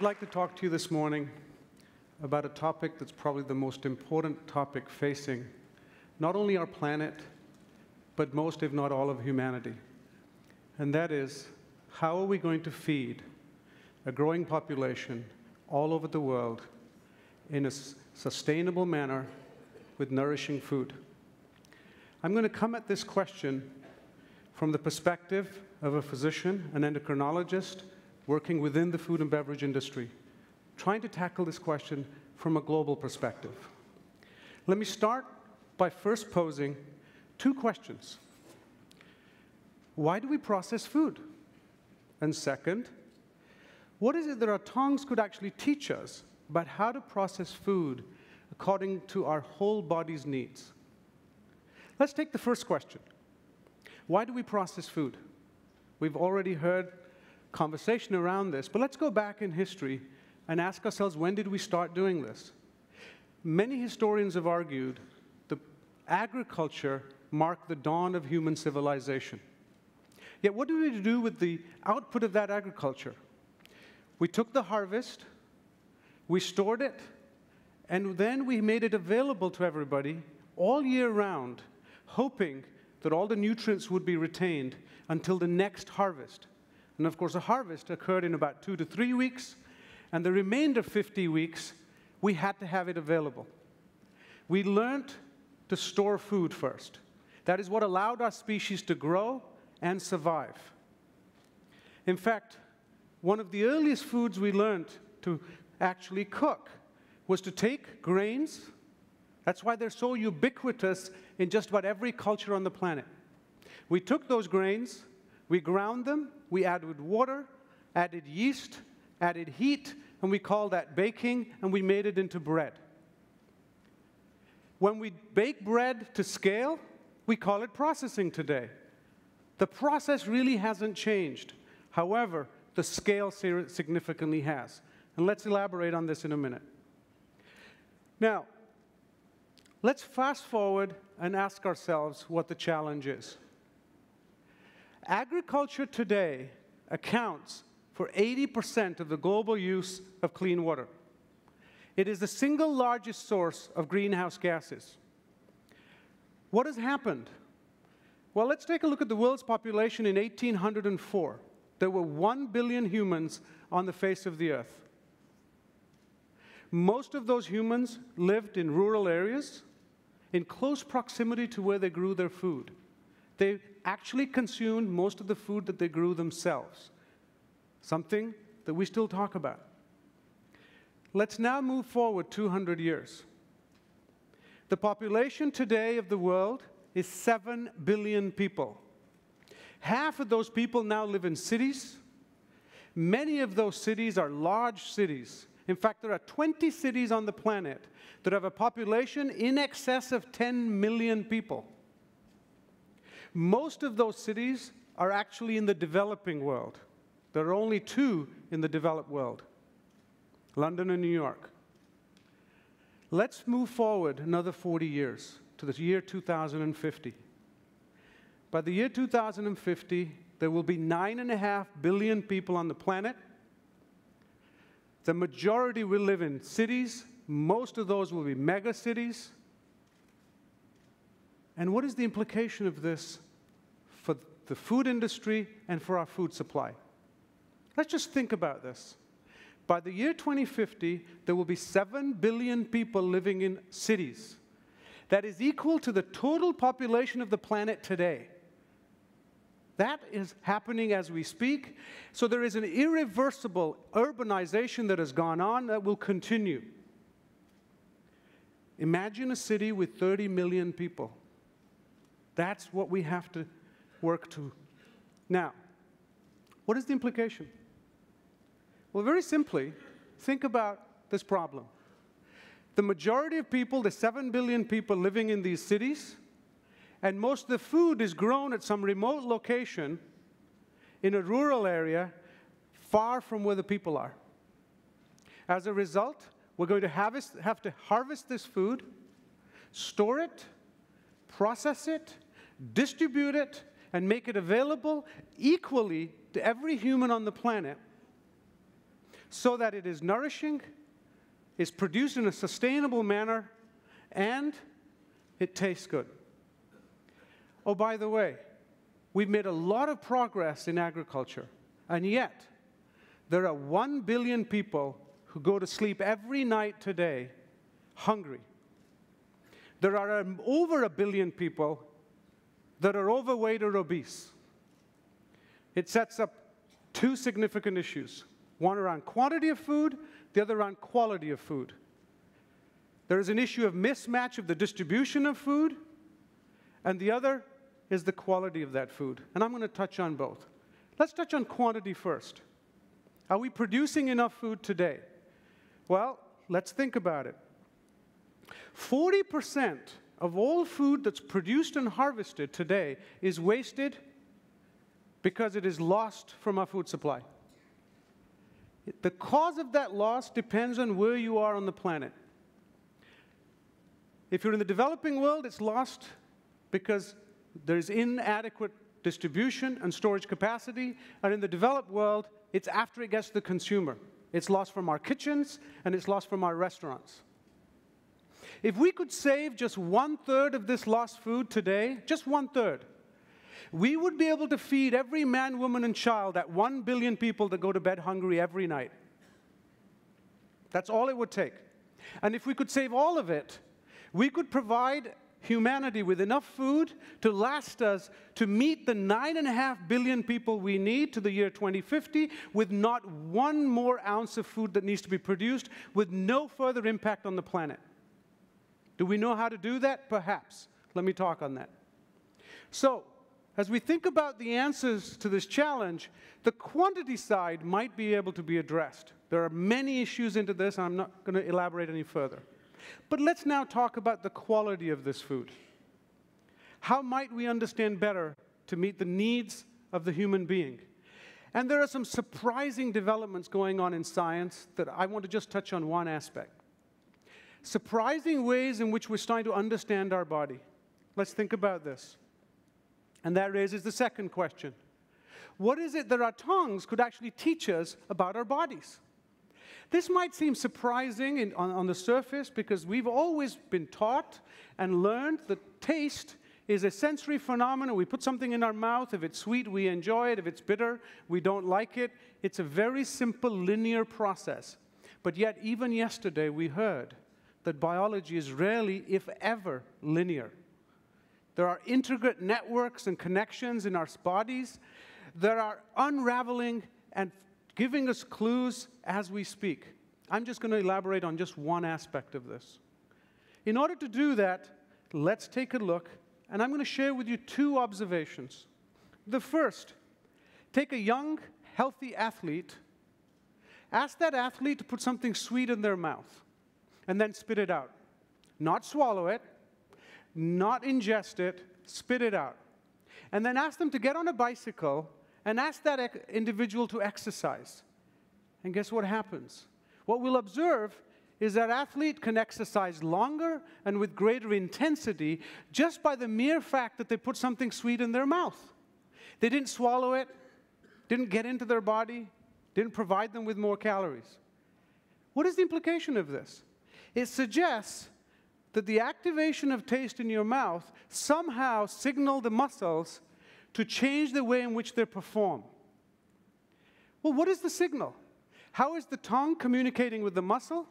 I'd like to talk to you this morning about a topic that's probably the most important topic facing not only our planet, but most, if not all, of humanity. And that is how are we going to feed a growing population all over the world in a sustainable manner with nourishing food? I'm going to come at this question from the perspective of a physician, an endocrinologist, working within the food and beverage industry, trying to tackle this question from a global perspective. Let me start by first posing two questions. Why do we process food? And second, what is it that our tongues could actually teach us about how to process food according to our whole body's needs? Let's take the first question. Why do we process food? We've already heard conversation around this, but let's go back in history and ask ourselves when did we start doing this? Many historians have argued that agriculture marked the dawn of human civilization. Yet, what do we do with the output of that agriculture? We took the harvest, we stored it, and then we made it available to everybody all year round, hoping that all the nutrients would be retained until the next harvest. And of course, the harvest occurred in about two to three weeks, and the remainder 50 weeks, we had to have it available. We learned to store food first. That is what allowed our species to grow and survive. In fact, one of the earliest foods we learned to actually cook was to take grains. That's why they're so ubiquitous in just about every culture on the planet. We took those grains, we ground them, we added water, added yeast, added heat, and we called that baking, and we made it into bread. When we bake bread to scale, we call it processing today. The process really hasn't changed. However, the scale significantly has. And let's elaborate on this in a minute. Now, let's fast forward and ask ourselves what the challenge is. Agriculture today accounts for 80% of the global use of clean water. It is the single largest source of greenhouse gases. What has happened? Well, let's take a look at the world's population in 1804. There were 1 billion humans on the face of the earth. Most of those humans lived in rural areas in close proximity to where they grew their food. They actually consumed most of the food that they grew themselves, something that we still talk about. Let's now move forward 200 years. The population today of the world is 7 billion people. Half of those people now live in cities. Many of those cities are large cities. In fact, there are 20 cities on the planet that have a population in excess of 10 million people. Most of those cities are actually in the developing world. There are only two in the developed world London and New York. Let's move forward another 40 years to the year 2050. By the year 2050, there will be nine and a half billion people on the planet. The majority will live in cities. Most of those will be mega cities. And what is the implication of this for the food industry and for our food supply? Let's just think about this. By the year 2050, there will be 7 billion people living in cities. That is equal to the total population of the planet today. That is happening as we speak. So there is an irreversible urbanization that has gone on that will continue. Imagine a city with 30 million people. That's what we have to work to. Now, what is the implication? Well, very simply, think about this problem. The majority of people, the 7 billion people living in these cities, and most of the food is grown at some remote location in a rural area far from where the people are. As a result, we're going to harvest, have to harvest this food, store it, process it, distribute it, and make it available equally to every human on the planet so that it is nourishing, is produced in a sustainable manner, and it tastes good. Oh, by the way, we've made a lot of progress in agriculture, and yet there are 1 billion people who go to sleep every night today hungry. There are um, over a billion people that are overweight or obese. It sets up two significant issues one around quantity of food, the other around quality of food. There is an issue of mismatch of the distribution of food, and the other is the quality of that food. And I'm going to touch on both. Let's touch on quantity first. Are we producing enough food today? Well, let's think about it. 40% of all food that's produced and harvested today is wasted because it is lost from our food supply. The cause of that loss depends on where you are on the planet. If you're in the developing world, it's lost because there's inadequate distribution and storage capacity. And in the developed world, it's after it gets to the consumer. It's lost from our kitchens and it's lost from our restaurants. If we could save just one third of this lost food today, just one third, we would be able to feed every man, woman, and child, that one billion people that go to bed hungry every night. That's all it would take. And if we could save all of it, we could provide humanity with enough food to last us to meet the nine and a half billion people we need to the year 2050 with not one more ounce of food that needs to be produced, with no further impact on the planet. Do we know how to do that? Perhaps. Let me talk on that. So, as we think about the answers to this challenge, the quantity side might be able to be addressed. There are many issues into this, and I'm not going to elaborate any further. But let's now talk about the quality of this food. How might we understand better to meet the needs of the human being? And there are some surprising developments going on in science that I want to just touch on one aspect surprising ways in which we're starting to understand our body. Let's think about this. And that raises the second question What is it that our tongues could actually teach us about our bodies? This might seem surprising in, on, on the surface because we've always been taught and learned that taste is a sensory phenomenon. We put something in our mouth. If it's sweet, we enjoy it. If it's bitter, we don't like it. It's a very simple linear process. But yet, even yesterday, we heard that biology is rarely, if ever, linear. There are intricate networks and connections in our bodies that are unraveling and giving us clues as we speak. I'm just going to elaborate on just one aspect of this. In order to do that, let's take a look, and I'm going to share with you two observations. The first, take a young, healthy athlete, ask that athlete to put something sweet in their mouth and then spit it out. Not swallow it, not ingest it, spit it out. And then ask them to get on a bicycle and ask that individual to exercise. And guess what happens? What we'll observe is that athlete can exercise longer and with greater intensity just by the mere fact that they put something sweet in their mouth. They didn't swallow it, didn't get into their body, didn't provide them with more calories. What is the implication of this? It suggests that the activation of taste in your mouth somehow signaled the muscles to change the way in which they perform. Well, what is the signal? How is the tongue communicating with the muscle?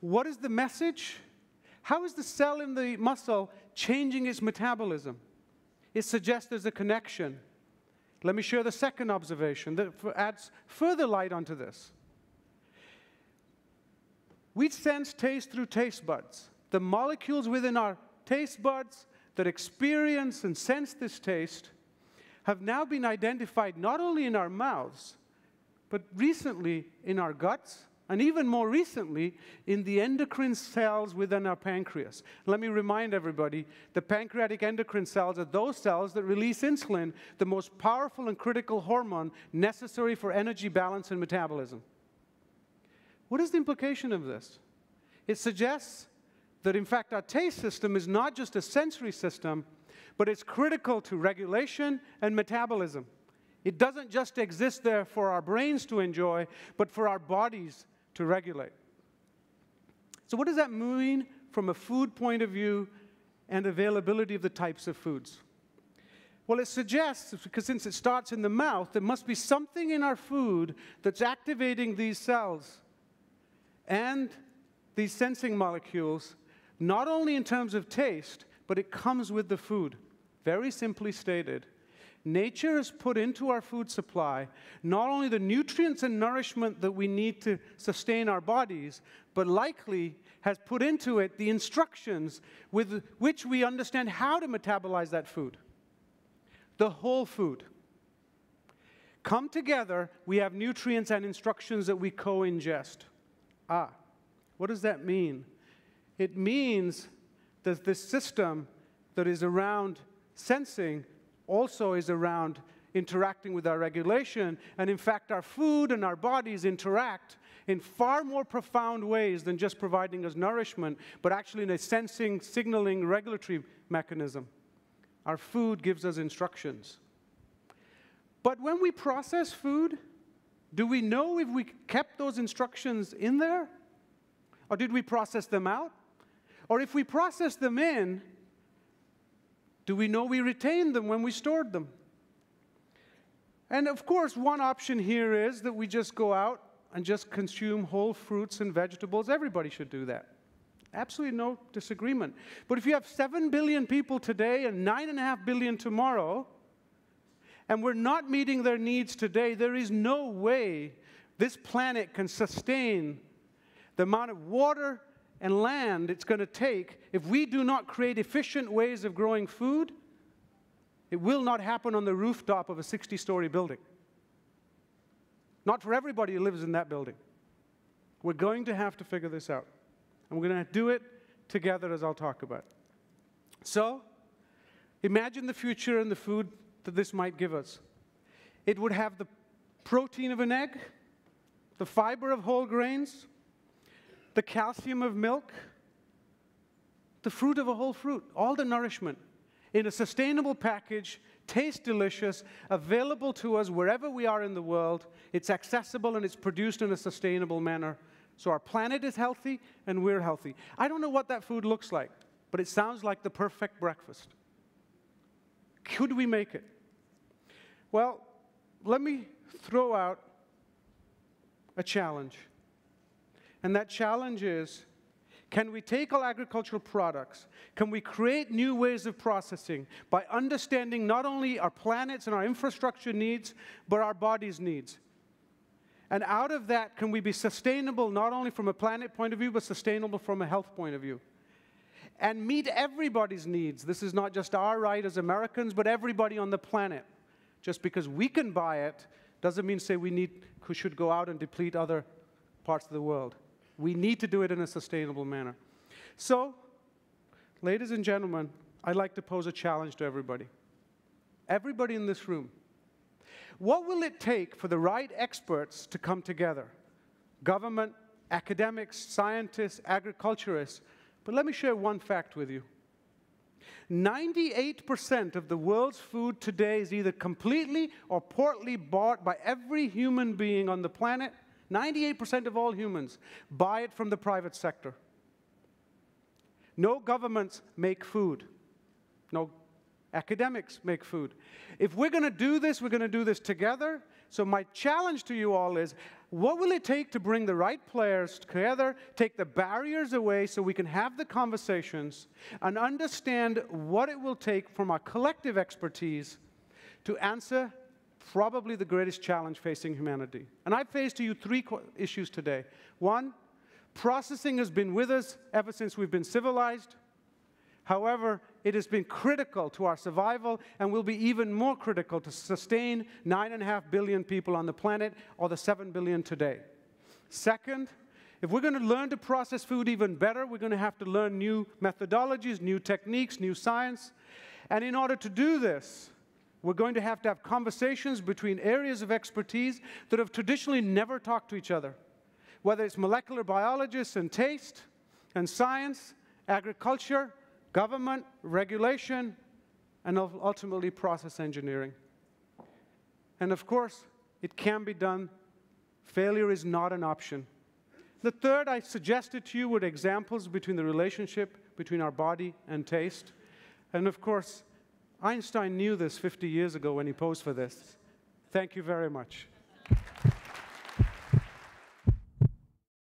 What is the message? How is the cell in the muscle changing its metabolism? It suggests there's a connection. Let me share the second observation that adds further light onto this. We sense taste through taste buds. The molecules within our taste buds that experience and sense this taste have now been identified not only in our mouths, but recently in our guts, and even more recently in the endocrine cells within our pancreas. Let me remind everybody the pancreatic endocrine cells are those cells that release insulin, the most powerful and critical hormone necessary for energy balance and metabolism. What is the implication of this? It suggests that, in fact, our taste system is not just a sensory system, but it's critical to regulation and metabolism. It doesn't just exist there for our brains to enjoy, but for our bodies to regulate. So, what does that mean from a food point of view and availability of the types of foods? Well, it suggests, because since it starts in the mouth, there must be something in our food that's activating these cells and these sensing molecules, not only in terms of taste, but it comes with the food. Very simply stated, nature has put into our food supply not only the nutrients and nourishment that we need to sustain our bodies, but likely has put into it the instructions with which we understand how to metabolize that food. The whole food. Come together, we have nutrients and instructions that we co ingest. Ah, what does that mean? It means that this system that is around sensing also is around interacting with our regulation. And in fact, our food and our bodies interact in far more profound ways than just providing us nourishment, but actually in a sensing, signaling, regulatory mechanism. Our food gives us instructions. But when we process food, do we know if we kept those instructions in there? Or did we process them out? Or if we process them in, do we know we retained them when we stored them? And of course, one option here is that we just go out and just consume whole fruits and vegetables. Everybody should do that. Absolutely no disagreement. But if you have 7 billion people today and 9.5 billion tomorrow, and we're not meeting their needs today, there is no way this planet can sustain the amount of water and land it's going to take if we do not create efficient ways of growing food. It will not happen on the rooftop of a 60 story building. Not for everybody who lives in that building. We're going to have to figure this out. And we're going to do it together, as I'll talk about. So, imagine the future and the food that this might give us. It would have the protein of an egg, the fiber of whole grains, the calcium of milk, the fruit of a whole fruit, all the nourishment in a sustainable package, tastes delicious, available to us wherever we are in the world. It's accessible and it's produced in a sustainable manner. So our planet is healthy and we're healthy. I don't know what that food looks like, but it sounds like the perfect breakfast. Could we make it? Well, let me throw out a challenge. And that challenge is can we take our agricultural products? Can we create new ways of processing by understanding not only our planet's and our infrastructure needs, but our body's needs? And out of that, can we be sustainable not only from a planet point of view, but sustainable from a health point of view? And meet everybody's needs. This is not just our right as Americans, but everybody on the planet. Just because we can buy it doesn't mean say we need, should go out and deplete other parts of the world. We need to do it in a sustainable manner. So, ladies and gentlemen, I'd like to pose a challenge to everybody. Everybody in this room. What will it take for the right experts to come together? Government, academics, scientists, agriculturists. But let me share one fact with you. 98% of the world's food today is either completely or partly bought by every human being on the planet 98% of all humans buy it from the private sector. No governments make food. No academics make food. If we're going to do this, we're going to do this together. So, my challenge to you all is what will it take to bring the right players together, take the barriers away so we can have the conversations and understand what it will take from our collective expertise to answer probably the greatest challenge facing humanity. And I've faced to you three issues today. One, processing has been with us ever since we've been civilized. However, it has been critical to our survival and will be even more critical to sustain 9.5 billion people on the planet or the 7 billion today. Second, if we're going to learn to process food even better, we're going to have to learn new methodologies, new techniques, new science. And in order to do this, we're going to have to have conversations between areas of expertise that have traditionally never talked to each other, whether it's molecular biologists and taste and science, agriculture, government, regulation, and ultimately process engineering. And of course, it can be done. Failure is not an option. The third I suggested to you were examples between the relationship between our body and taste. And of course, Einstein knew this 50 years ago when he posed for this. Thank you very much.